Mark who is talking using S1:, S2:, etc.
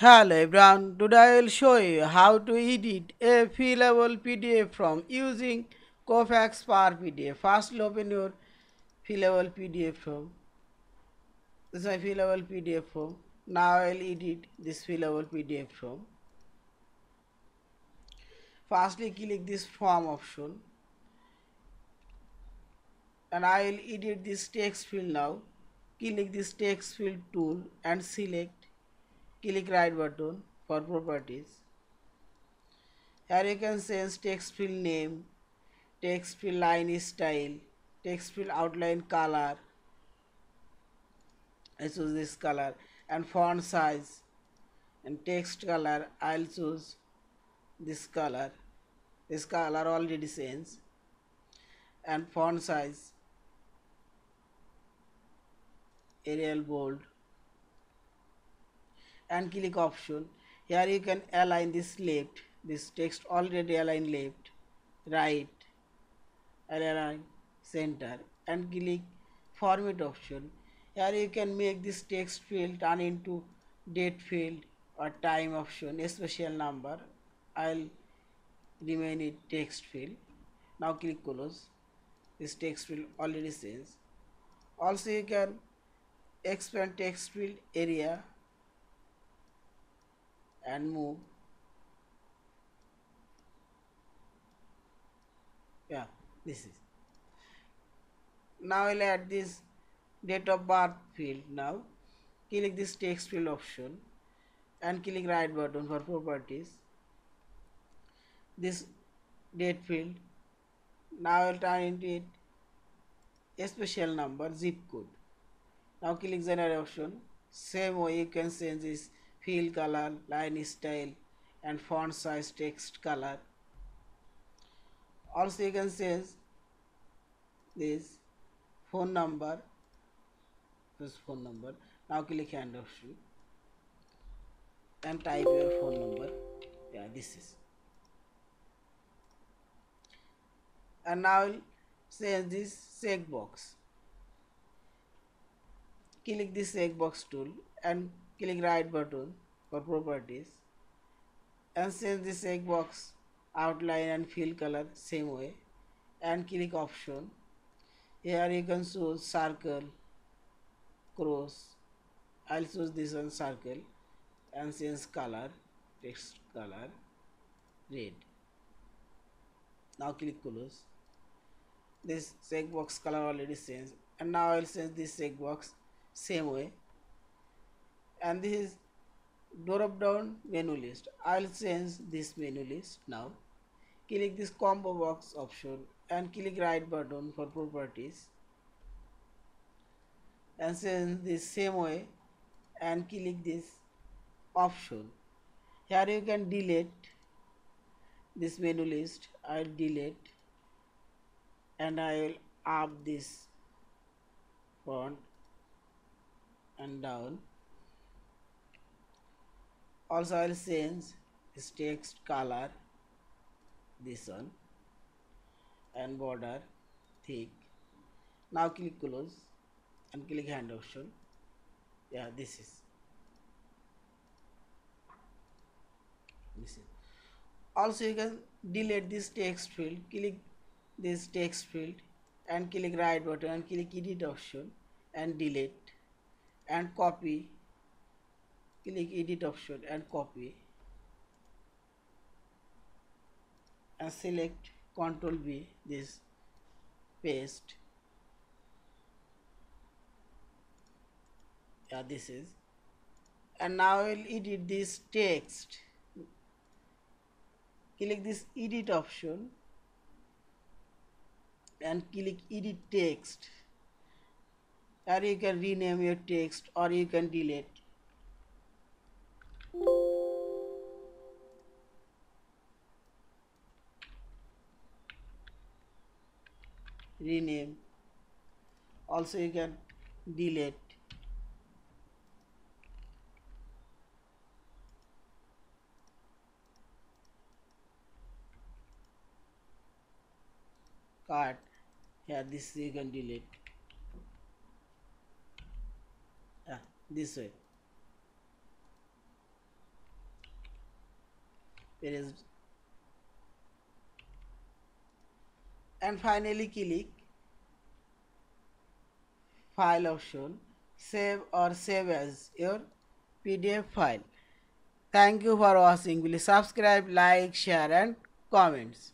S1: Hello everyone, today I will show you how to edit a fillable PDF from using Kofax Power PDF. First open your fillable PDF form. This is my fillable PDF form. Now I will edit this fillable PDF form. Firstly click this form option and I will edit this text field now. Click this text field tool and select click right button for properties here you can change text field name text field line style text field outline color I choose this color and font size and text color I'll choose this color this color already changed and font size Arial bold and click option. Here you can align this left. This text already align left right align center and click format option. Here you can make this text field turn into date field or time option a special number. I'll remain it text field. Now click close. This text field already says. Also you can expand text field area and move. Yeah this is. Now I'll add this date of birth field now. Click this text field option and click right button for properties. This date field. Now I'll turn into it a special number zip code. Now click generate option. Same way you can change this fill color, line style and font size text color. Also you can change this phone number, this phone number. Now click hand option and type your phone number. Yeah, this is. And now change this checkbox. Click this checkbox tool and click right button for properties and change this checkbox outline and fill color same way and click option. Here you can choose circle cross. I'll choose this one circle and change color text color red. Now click close. This checkbox color already changed and now I'll change this checkbox same way and this is drop down menu list. I'll change this menu list now. Click this combo box option and click right button for properties. And change this same way and click this option. Here you can delete this menu list. I'll delete and I will up this font and down also I'll change this text color this one and border thick. Now click close and click hand option. Yeah this is. This is. Also you can delete this text field. Click this text field and click right button and click edit option and delete and copy click edit option and copy and select Ctrl V this paste. Yeah this is. And now I will edit this text. Click this edit option and click edit text. Or you can rename your text or you can delete rename. Also you can delete. Cut here this you can delete. Yeah this way. Erased and finally click file option save or save as your pdf file. Thank you for watching. Please subscribe like share and comments